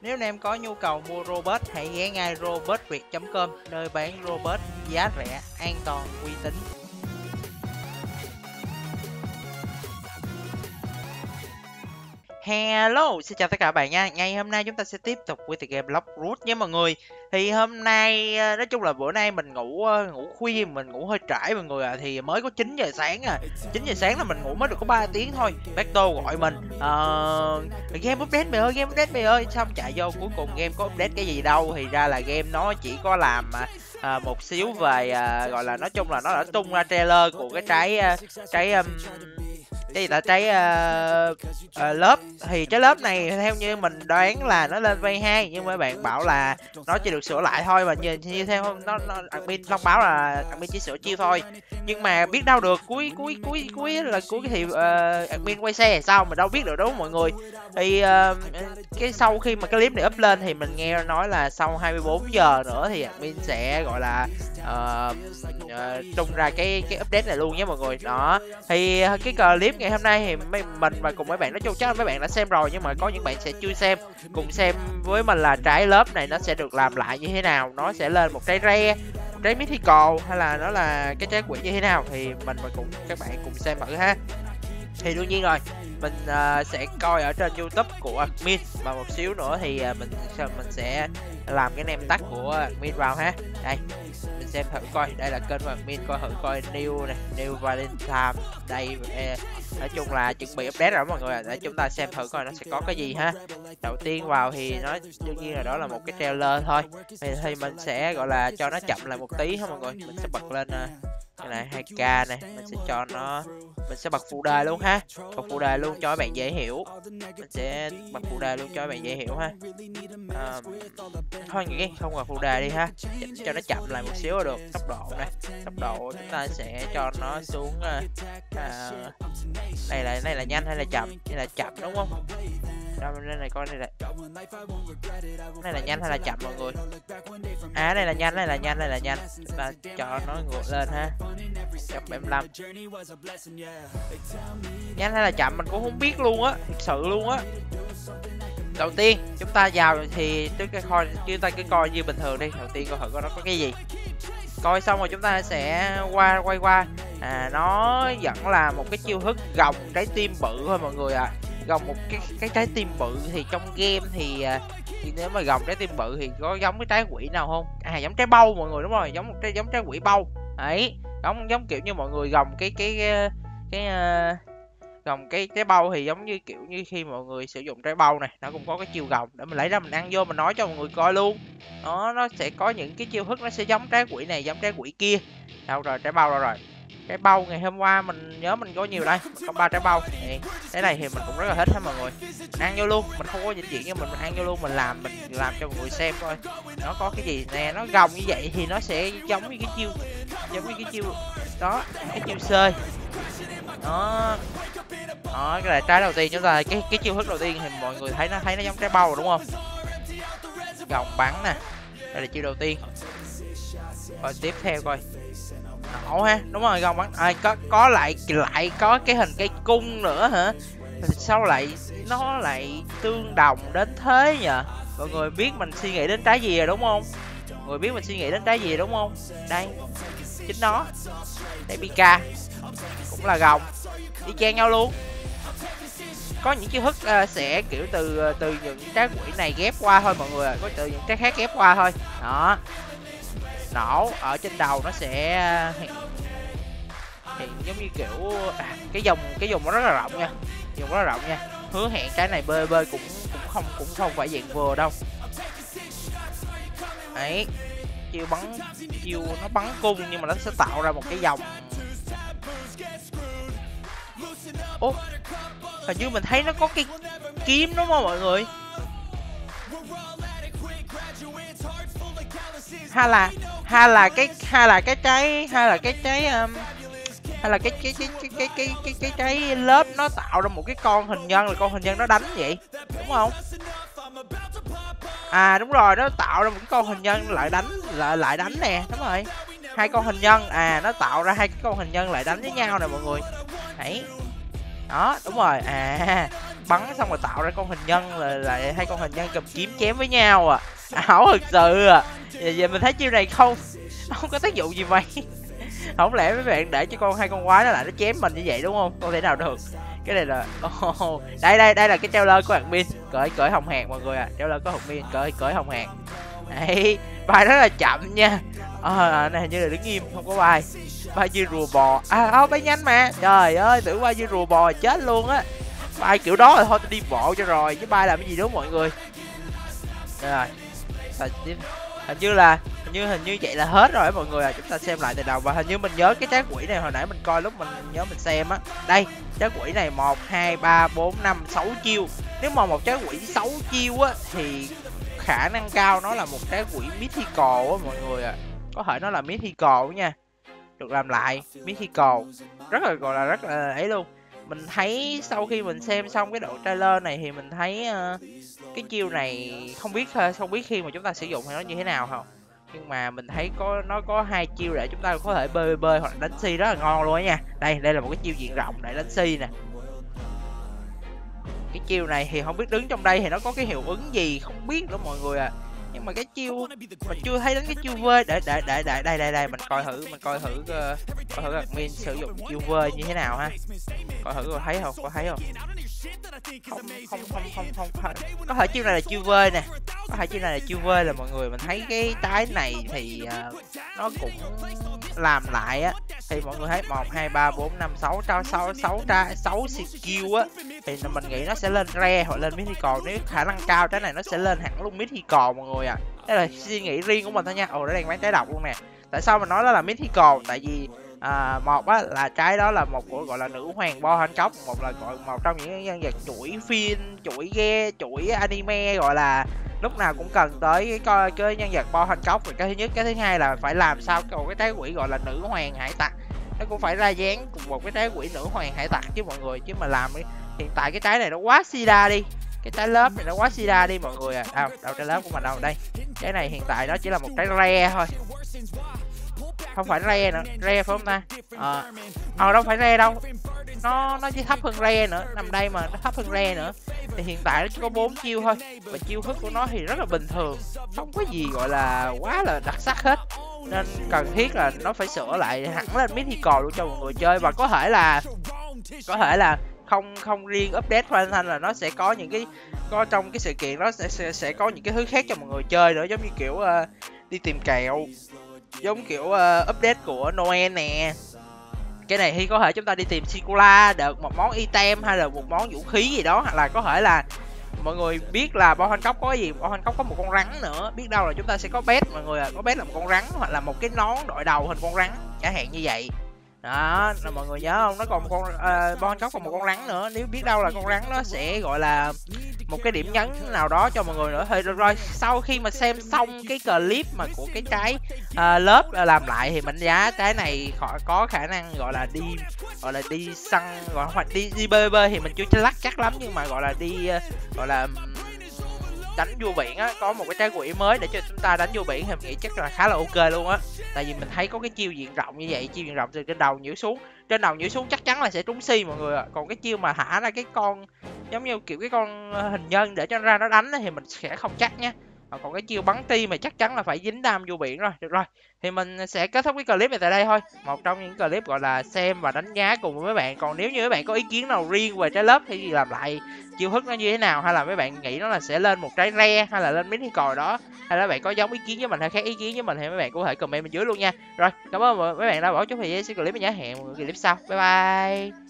Nếu anh em có nhu cầu mua robot, hãy ghé ngay robotviet.com, nơi bán robot giá rẻ, an toàn, uy tín. Hello, xin chào tất cả các bạn nha. Ngày hôm nay chúng ta sẽ tiếp tục với tựa game Block Root nha mọi người. Thì hôm nay ờ, nói chung là bữa nay mình ngủ ờ, ngủ khuya, mình ngủ hơi trễ mọi người à thì mới có 9 giờ sáng à. 9 giờ sáng là mình ngủ mới được có 3 tiếng thôi. Beto gọi mình ờ game update mày ơi, game update mày ơi. Xong chạy vô cuối cùng game có update cái gì đâu thì ra là game nó chỉ có làm à, à, một xíu về à, gọi là nói chung là nó đã tung ra trailer của cái trái ờ, trái um, đây là trái uh, ờ, uh, ờ, lớp thì trái lớp này theo như mình đoán là nó lên vay hai nhưng mà bạn bảo là nó chỉ được sửa lại thôi và nhìn như theo nó, nó admin thông báo là admin chỉ sửa chiêu thôi. Nhưng mà biết đâu được cuối cuối cuối cuối là cuối thì uh, admin quay xe sao mình đâu biết được đúng không mọi người? Thì uh, cái sau khi mà cái clip này up lên thì mình nghe nói là sau 24 giờ nữa thì admin sẽ gọi là uh, uh, tung ra cái cái update này luôn nhé mọi người. Đó. Thì ờ, cái clip ngày hôm nay thì mấy, mình và cùng mấy bạn nói chung chắc là mấy bạn đã xem rồi nhưng mà có những bạn sẽ chưa xem. Cùng xem với mình là trái lớp này nó sẽ được làm lại như thế nào nó sẽ lên một trái re trái mythical hay là nó là cái trái quỷ như thế nào thì mình và cùng các bạn cùng xem thử ha thì đương nhiên rồi mình uh, sẽ coi ở trên youtube của admin. Và một xíu nữa thì uh, mình mình sẽ làm cái nem tắt của admin vào ha. Đây mình xem thử coi. Đây là kênh của admin coi thử coi new này new valentine. Đây à, nói chung là chuẩn bị update rồi mọi người để chúng ta xem thử coi nó sẽ có cái gì ha. Đầu tiên vào thì nó đương nhiên là đó là một cái trailer thôi. Thì, thì mình sẽ gọi là cho nó chậm lại một tí ha mọi người. Mình sẽ bật lên uh, cái này 2k này. Mình sẽ cho nó mình sẽ bật phụ đề luôn ha. Bật phụ đề luôn cho các bạn dễ hiểu. Mình sẽ bật phụ đề luôn cho các bạn dễ hiểu ha. À, thôi nghĩ không bật phụ đề đi ha. Chỉnh cho nó chậm lại một xíu là được. Tốc độ này tốc độ chúng ta sẽ cho nó xuống à, này là này là nhanh hay là chậm? Đây là chậm đúng không? Đâu đây này coi đây này. Này là nhanh hay là chậm mọi người? À đây là nhanh đây là nhanh đây là nhanh. Chúng ta cho nó ngược lên ha chậm 75 nhanh hay là chậm, mình cũng không biết luôn á thật sự luôn á. Đầu tiên, chúng ta vào thì trước cái coi chúng ta cứ coi như bình thường đi. Đầu tiên coi thử coi nó có cái gì. Coi xong rồi chúng ta sẽ qua, quay qua. À nó vẫn là một cái chiêu thức gồng trái tim bự thôi mọi người ạ. À gồng một cái cái trái tim bự thì trong game thì à, thì nếu mà gồng trái tim bự thì có giống cái trái quỷ nào không? À giống trái bâu mọi người, đúng rồi, giống một trái, giống trái quỷ bâu. Ấy giống giống kiểu như mọi người gồng cái cái cái, cái uh, gồng cái trái bâu thì giống như kiểu như khi mọi người sử dụng trái bâu này nó cũng có cái chiều gồng để mình lấy ra mình ăn vô mình nói cho mọi người coi luôn. Nó nó sẽ có những cái chiêu thức nó sẽ giống trái quỷ này giống trái quỷ kia. Đâu rồi trái bâu đâu rồi? Trái bâu ngày hôm qua mình nhớ mình có nhiều đây có ba trái bâu. Thì cái này thì mình cũng rất là thích ha mọi người? Mình ăn vô luôn mình không có dịch chuyển nhưng mình, mình ăn vô luôn mình làm mình làm cho mọi người xem coi. Nó có cái gì nè nó gồng như vậy thì nó sẽ giống như cái chiêu giống như cái chiêu đó cái chiêu sơi đó. Đó cái này trái đầu tiên chúng ta cái cái chiêu thức đầu tiên thì mọi người thấy nó thấy nó giống trái bầu đúng không? Gồng bắn nè. Đây là chiêu đầu tiên. Rồi tiếp theo coi. Nổ ha. Đúng rồi gồng bắn. À, có có lại lại có cái hình cây cung nữa hả? Sao lại nó lại tương đồng đến thế nhờ? Mọi người biết mình suy nghĩ đến trái gì rồi đúng không? Mọi người biết mình suy nghĩ đến trái gì đúng không? Đây chính nó. Đây pika cũng là gồng đi chen nhau luôn. Có những chiêu thức uh, sẽ kiểu từ à, từ những trái quỷ này ghép qua thôi mọi người có từ những trái khác ghép qua thôi. Đó. Nổ ở trên đầu nó sẽ à, hiện, hiện giống như kiểu à, cái dòng cái dòng nó rất là rộng nha. Dùng rất là rộng nha. Hứa hẹn cái này bơi bơi cũng cũng không cũng không phải dạng vừa đâu. Ấy chiêu bắn chiêu nó bắn cung nhưng mà nó sẽ tạo ra một cái dòng. Ố hình như mình thấy nó có cái kiếm đúng không mọi người? Hay là hay là cái hay là cái trái hay là cái trái um, hay là cái cái cái cái cái cái cái cái trái lớp nó tạo ra một cái con hình nhân là con hình nhân nó đánh vậy đúng không? À đúng rồi nó tạo ra một con hình nhân lại đánh lại lại đánh nè đúng rồi. Hai con hình nhân à nó tạo ra hai cái con hình nhân lại đánh với nhau nè mọi người. Hãy đó đúng rồi à bắn xong rồi tạo ra con hình nhân là lại hai con hình nhân cầm kiếm chém với nhau à. Ảo thực sự à. Giờ, giờ mình thấy chiêu này không không có tác dụng gì vậy không lẽ mấy bạn để cho con hai con quái nó lại nó chém mình như vậy đúng không? Không thể nào được. Cái này là oh, đây đây đây là cái trailer của admin. Cởi cởi hồng hạc mọi người à trailer có hồng min cởi cởi hồng hạc. Đấy bài rất là chậm nha. Ờ, à, này như là đứng im không có bài. Bay như rùa bò. À ô bay nhanh mà. Trời ơi tưởng bay như rùa bò chết luôn á. Bay kiểu đó rồi thôi tôi đi bộ cho rồi chứ bay làm cái gì đúng mọi người? Rồi hình như là hình như hình như vậy là hết rồi mọi người à. Chúng ta xem lại từ đầu và hình như mình nhớ cái trái quỷ này hồi nãy mình coi lúc mình nhớ mình xem á. Đây trái quỷ này một hai ba bốn năm sáu chiêu. Nếu mà một trái quỷ sáu chiêu á thì khả năng cao nó là một trái quỷ mythical á mọi người ạ à. có thể nó là mythical nha. Được làm lại mythical. Rất là gọi là rất là ấy luôn. Mình thấy sau khi mình xem xong cái độ trailer này thì mình thấy uh, cái chiêu này không biết không biết khi mà chúng ta sử dụng thì nó như thế nào không? Nhưng mà mình thấy có nó có hai chiêu để chúng ta có thể bơi bơi hoặc đánh si rất là ngon luôn á nha. Đây đây là một cái chiêu diện rộng để đánh si nè. Cái chiêu này thì không biết đứng trong đây thì nó có cái hiệu ứng gì không biết nữa mọi người à nhưng mà cái chiêu mình chưa thấy đến cái chiêu vơi để để để để đây đây đây mình coi thử mình coi thử uh, coi thử admin sử dụng chiêu vơi như thế nào ha. Coi thử có thấy không có thấy không? Không không không không, không. có thể chiêu này là chiêu vơi nè có thể chiêu này là chưa vơi là mọi người mình thấy cái trái này thì uh, nó cũng làm lại á. Thì mọi người thấy một hai ba bốn năm sáu sáu sáu sáu trái sáu skill á thì mình nghĩ nó sẽ lên re hoặc lên mythical nếu khả năng cao trái này nó sẽ lên hẳn luôn mythical mọi người à đây là suy nghĩ riêng của mình thôi nha. Ồ nó đang bán trái độc luôn nè. Tại sao mình nói đó là mythical tại vì à, một á là trái đó là một của gọi là nữ hoàng bo hành cốc một là gọi một trong những nhân vật chuỗi phim chuỗi ghe chuỗi anime gọi là lúc nào cũng cần tới cái coi cái nhân vật bo hành cốc rồi cái thứ nhất, cái thứ hai là phải làm sao còn cái trái quỷ gọi là nữ hoàng hải tặc. Nó cũng phải ra dáng cùng một cái trái quỷ nữ hoàng hải tặc chứ mọi người, chứ mà làm hiện tại cái trái này nó quá sida đi. Cái trái lớp này nó quá sida đi mọi người à. Đâu đâu trái lớp của mình đâu, đây. Cái này hiện tại nó chỉ là một trái re thôi không phải re nữa re phải không ta? Ờ. À, đâu phải re đâu. Nó nó chỉ thấp hơn re nữa nằm đây mà nó thấp hơn re nữa. Thì hiện tại nó chỉ có bốn chiêu thôi và chiêu thức của nó thì rất là bình thường không có gì gọi là quá là đặc sắc hết. Nên cần thiết là nó phải sửa lại hẳn lên mythical luôn cho mọi người chơi và có thể là có thể là không không riêng update hoàn thành là nó sẽ có những cái có trong cái sự kiện đó sẽ sẽ, sẽ có những cái thứ khác cho mọi người chơi nữa giống như kiểu uh, đi tìm kèo giống kiểu uh, update của Noel nè. Cái này thì có thể chúng ta đi tìm Sikula được một món item hay là một món vũ khí gì đó hoặc là có thể là mọi người biết là bao hành cốc có gì bao hành cốc có một con rắn nữa. Biết đâu là chúng ta sẽ có bét mọi người có bét là một con rắn hoặc là một cái nón đội đầu hình con rắn chẳng hạn như vậy. Đó là mọi người nhớ không? Nó còn một con uh, bon cốc còn một con rắn nữa. Nếu biết đâu là con rắn nó sẽ gọi là một cái điểm nhấn nào đó cho mọi người nữa. Thôi rồi sau khi mà xem xong cái clip mà của cái trái uh, ờ, lớp làm lại thì mình giá cái này khỏi có khả năng gọi là đi gọi là đi săn gọi hoặc đi đi bơi bơi thì mình chưa lắc chắc lắm nhưng mà gọi là đi uh, gọi là đánh vua biển á, có một cái trái quỷ mới để cho chúng ta đánh vua biển thì mình nghĩ chắc là khá là ok luôn á tại vì mình thấy có cái chiêu diện rộng như vậy, chiêu diện rộng từ trên đầu nhiễu xuống, trên đầu nhiễu xuống chắc chắn là sẽ trúng si mọi người ạ à. còn cái chiêu mà thả ra cái con, giống như kiểu cái con ờ, hình nhân để cho ra nó đánh thì mình sẽ không chắc nhé Ờ, còn cái chiêu bắn ti mà chắc chắn là phải dính đam vô biển rồi. Được rồi, thì mình sẽ kết thúc cái clip này tại đây thôi. Một trong những clip gọi là xem và đánh giá cùng với mấy bạn. Còn nếu như mấy bạn có ý kiến nào riêng về trái lớp thì làm lại chiêu thức nó như thế nào, hay là mấy bạn nghĩ nó là sẽ lên một trái re, hay là lên mini còi đó, hay là mấy bạn có giống ý kiến với mình hay khác ý kiến với mình thì mấy bạn có thể comment bên dưới luôn nha. Rồi, cảm ơn mấy bạn đã bỏ chút thời gian xem clip mình nhé. Hẹn một clip sau. Bye bye.